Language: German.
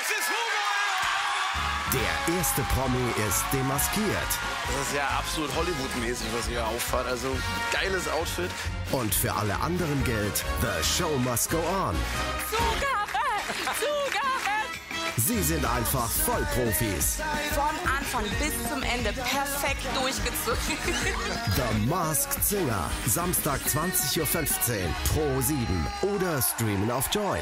Es ist Hugo! Der erste Promi ist demaskiert. Das ist ja absolut Hollywood-mäßig, was ihr auffahrt. Also geiles Outfit. Und für alle anderen gilt, The Show must go on. Zugabe! Zugabe! Sie sind einfach Vollprofis. Von Anfang bis zum Ende perfekt durchgezogen. The Masked Singer. Samstag 20.15 Uhr pro 7 oder streamen auf Join.